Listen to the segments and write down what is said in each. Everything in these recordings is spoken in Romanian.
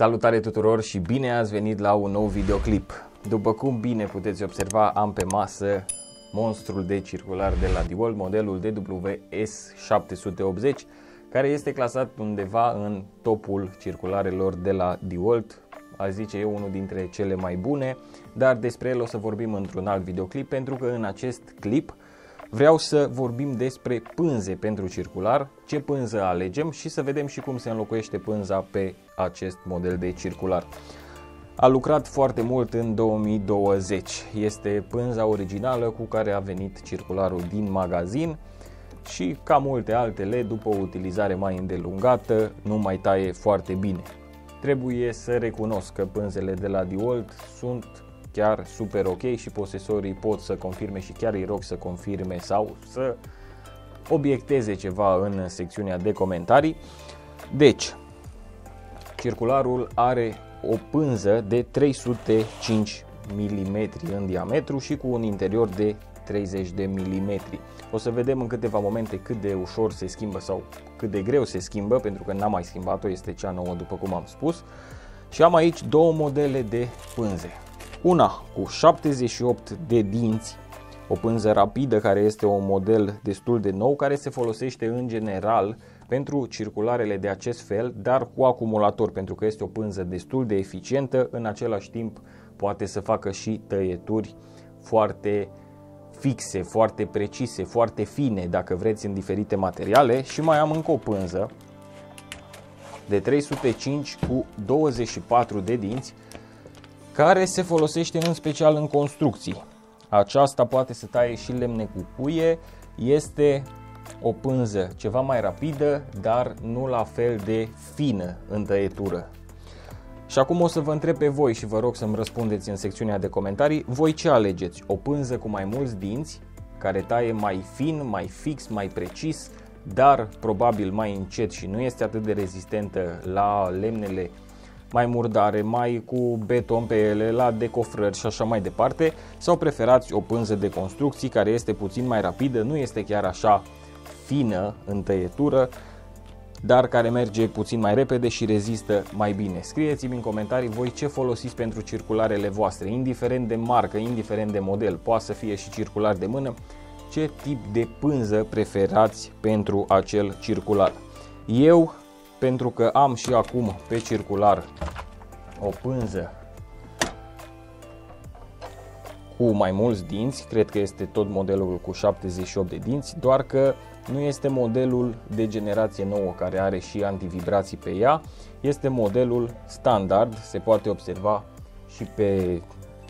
Salutare tuturor și bine ați venit la un nou videoclip. După cum bine puteți observa, am pe masă monstrul de circular de la DeWalt, modelul DWS 780, care este clasat undeva în topul circularelor de la DeWalt, aș zice eu unul dintre cele mai bune, dar despre el o să vorbim într-un alt videoclip pentru că în acest clip vreau să vorbim despre pânze pentru circular, ce pânză alegem și să vedem și cum se înlocuiește pânza pe acest model de circular. A lucrat foarte mult în 2020. Este pânza originală cu care a venit circularul din magazin și ca multe altele, după o utilizare mai îndelungată, nu mai taie foarte bine. Trebuie să recunosc că pânzele de la DeWalt sunt chiar super ok și posesorii pot să confirme și chiar îi rog să confirme sau să obiecteze ceva în secțiunea de comentarii. Deci, circularul are o pânză de 305 mm în diametru și cu un interior de 30 de mm. O să vedem în câteva momente cât de ușor se schimbă sau cât de greu se schimbă, pentru că n-am mai schimbat-o, este cea nouă după cum am spus. Și am aici două modele de pânze. Una cu 78 de dinți, o pânză rapidă care este un model destul de nou care se folosește în general pentru circularele de acest fel, dar cu acumulator pentru că este o pânză destul de eficientă, în același timp poate să facă și tăieturi foarte fixe, foarte precise, foarte fine, dacă vreți, în diferite materiale. Și mai am încă o pânză de 305 cu 24 de dinți care se folosește în special în construcții. Aceasta poate să taie și lemne cu cuie, este o pânză ceva mai rapidă, dar nu la fel de fină în tăietură. Și acum o să vă întreb pe voi și vă rog să-mi răspundeți în secțiunea de comentarii, voi ce alegeți? O pânză cu mai mulți dinți, care taie mai fin, mai fix, mai precis, dar probabil mai încet și nu este atât de rezistentă la lemnele mai murdare, mai cu beton pe ele, la decofrări și așa mai departe, sau preferați o pânză de construcții care este puțin mai rapidă, nu este chiar așa fină în tăietură, dar care merge puțin mai repede și rezistă mai bine. Scrieți-mi în comentarii voi ce folosiți pentru circularele voastre, indiferent de marcă, indiferent de model, poate să fie și circular de mână, ce tip de pânză preferați pentru acel circular. Eu pentru că am și acum pe circular o pânză cu mai mulți dinți, cred că este tot modelul cu 78 de dinți, doar că nu este modelul de generație nouă care are și antivibrații pe ea, este modelul standard, se poate observa și pe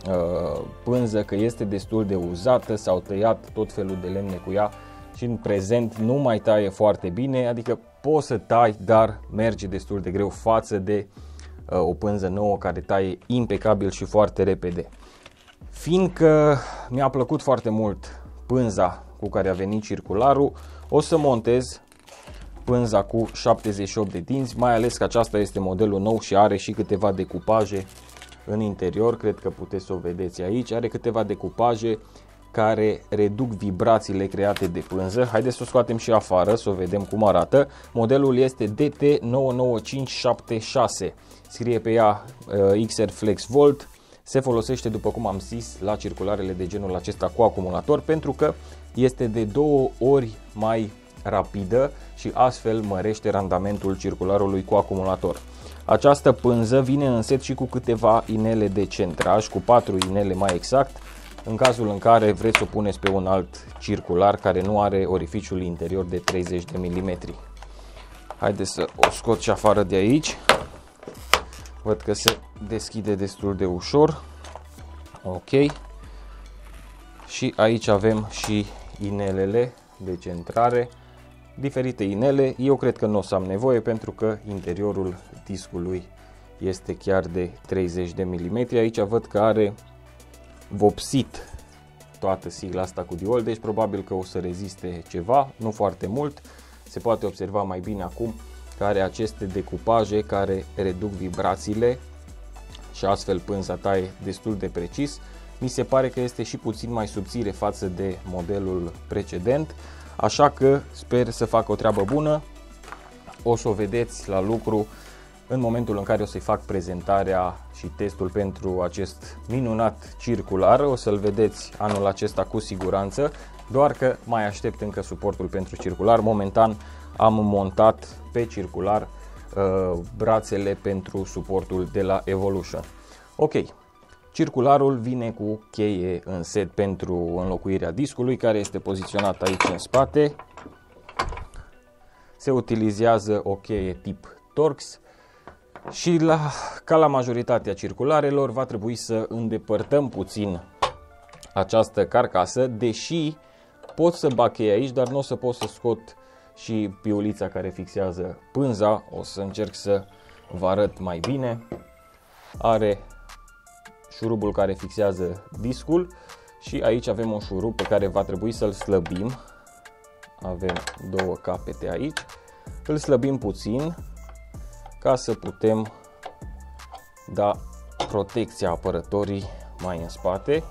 uh, pânză că este destul de uzată, s-au tăiat tot felul de lemne cu ea și în prezent nu mai taie foarte bine, adică poți să tai, dar merge destul de greu față de uh, o pânză nouă care taie impecabil și foarte repede. Fiindcă mi-a plăcut foarte mult pânza cu care a venit circularul, o să montez pânza cu 78 de dinți, mai ales că aceasta este modelul nou și are și câteva decupaje în interior, cred că puteți să o vedeți aici, are câteva decupaje care reduc vibrațiile create de pânză. Haideți să o scoatem și afară, să o vedem cum arată. Modelul este DT99576. Scrie pe ea uh, XR Flex Volt. Se folosește, după cum am zis, la circularele de genul acesta cu acumulator pentru că este de două ori mai rapidă și astfel mărește randamentul circularului cu acumulator. Această pânză vine în set și cu câteva inele de centraj, cu patru inele mai exact, în cazul în care vreți să o puneți pe un alt circular care nu are orificiul interior de 30 de mm. Haideți să o scot și afară de aici. Văd că se deschide destul de ușor. Ok. Și aici avem și inelele de centrare. Diferite inele. Eu cred că nu o să am nevoie pentru că interiorul discului este chiar de 30 de mm. Aici văd că are vopsit toată sigla asta cu diol, deci probabil că o să reziste ceva, nu foarte mult. Se poate observa mai bine acum că are aceste decupaje care reduc vibrațiile și astfel pânza taie destul de precis. Mi se pare că este și puțin mai subțire față de modelul precedent, așa că sper să facă o treabă bună. O să o vedeți la lucru în momentul în care o să-i fac prezentarea și testul pentru acest minunat circular. O să-l vedeți anul acesta cu siguranță, doar că mai aștept încă suportul pentru circular. Momentan am montat pe circular uh, brațele pentru suportul de la Evolution. Ok, circularul vine cu cheie în set pentru înlocuirea discului care este poziționat aici în spate. Se utilizează o cheie tip Torx și la, ca la majoritatea circularelor va trebui să îndepărtăm puțin această carcasă, deși pot să bag cheia aici, dar nu o să pot să scot și piulița care fixează pânza. O să încerc să vă arăt mai bine. Are șurubul care fixează discul și aici avem un șurub pe care va trebui să-l slăbim. Avem două capete aici. Îl slăbim puțin ca să putem da protecția apărătorii mai în spate.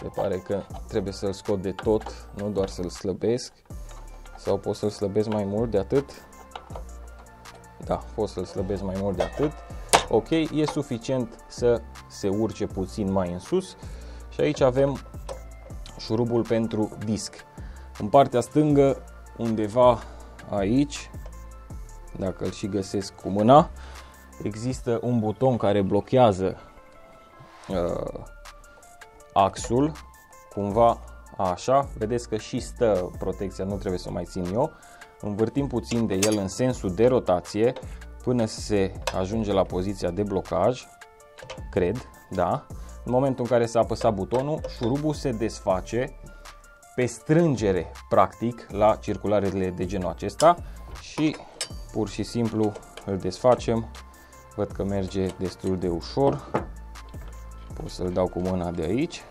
Se pare că trebuie să-l scot de tot, nu doar să-l slăbesc. Sau pot să-l slăbesc mai mult de atât. Da, pot să-l slăbesc mai mult de atât. Ok, e suficient să se urce puțin mai în sus. Și aici avem șurubul pentru disc. În partea stângă, undeva aici, dacă îl și găsesc cu mâna, există un buton care blochează uh, axul, cumva așa, vedeți că și stă protecția, nu trebuie să o mai țin eu, învârtim puțin de el în sensul de rotație până se ajunge la poziția de blocaj, cred, da, în momentul în care s-a apăsat butonul, șurubul se desface pe strângere, practic, la circularele de genul acesta și pur și simplu îl desfacem. Văd că merge destul de ușor. Pot să-l dau cu mâna de aici.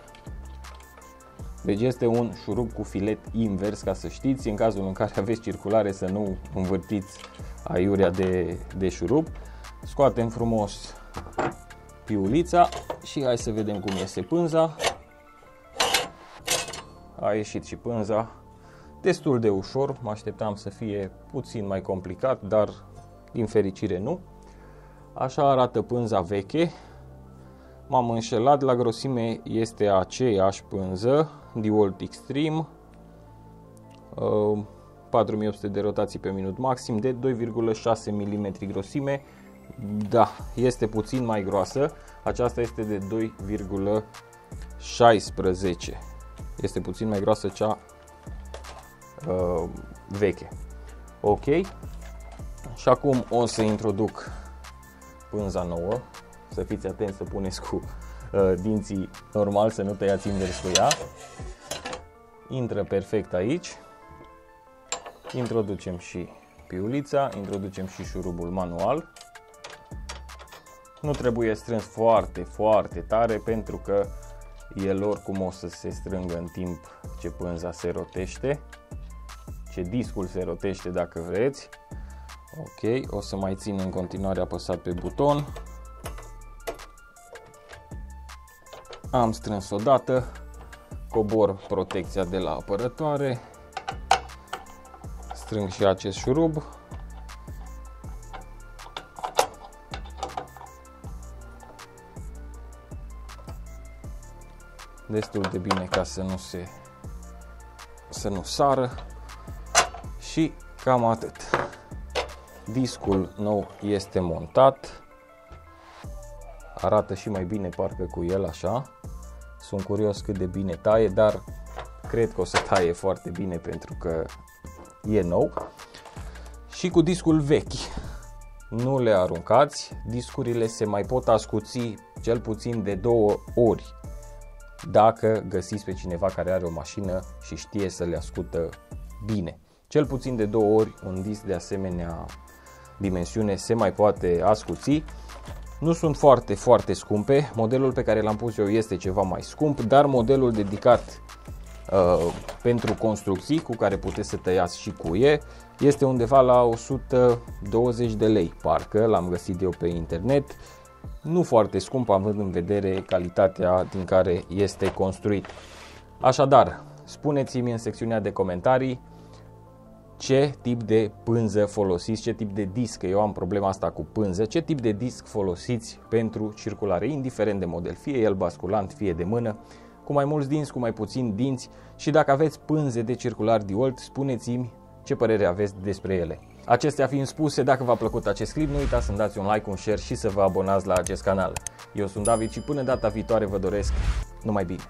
Deci este un șurub cu filet invers, ca să știți, în cazul în care aveți circulare să nu învârtiți aiurea de, de șurub. Scoatem frumos piulița și hai să vedem cum iese pânza. A ieșit și pânza destul de ușor, mă așteptam să fie puțin mai complicat, dar din fericire nu. Așa arată pânza veche. M-am înșelat, la grosime este aceeași pânză, DeWalt Extreme, 4800 uh, de rotații pe minut maxim, de 2,6 mm grosime. Da, este puțin mai groasă, aceasta este de 2,16. Este puțin mai groasă cea uh, veche. Ok. Și acum o să introduc pânza nouă. Să fiți atenți să puneți cu uh, dinții normal, să nu tăiați invers cu ea. Intră perfect aici. Introducem și piulița, introducem și șurubul manual. Nu trebuie strâns foarte, foarte tare pentru că el oricum o să se strângă în timp ce pânza se rotește ce discul se rotește dacă vreți. Ok, o să mai țin în continuare apăsat pe buton. Am strâns o dată, cobor protecția de la apărătoare, strâng și acest șurub. Destul de bine ca să nu se să nu sară. Și cam atât. Discul nou este montat. Arată și mai bine parcă cu el așa. Sunt curios cât de bine taie, dar cred că o să taie foarte bine pentru că e nou. Și cu discul vechi. Nu le aruncați, discurile se mai pot ascuți cel puțin de două ori dacă găsiți pe cineva care are o mașină și știe să le ascută bine. Cel puțin de două ori un disc de asemenea dimensiune se mai poate ascuți. Nu sunt foarte, foarte scumpe. Modelul pe care l-am pus eu este ceva mai scump, dar modelul dedicat uh, pentru construcții cu care puteți să tăiați și cuie este undeva la 120 de lei, parcă l-am găsit eu pe internet. Nu foarte scump având în vedere calitatea din care este construit. Așadar, spuneți-mi în secțiunea de comentarii ce tip de pânză folosiți, ce tip de disc, eu am problema asta cu pânză, ce tip de disc folosiți pentru circulare, indiferent de model, fie el basculant, fie de mână, cu mai mulți dinți, cu mai puțini dinți și dacă aveți pânze de circular Diolt, spuneți-mi ce părere aveți despre ele. Acestea fiind spuse, dacă v-a plăcut acest clip, nu uitați să-mi dați un like, un share și să vă abonați la acest canal. Eu sunt David și până data viitoare vă doresc numai bine!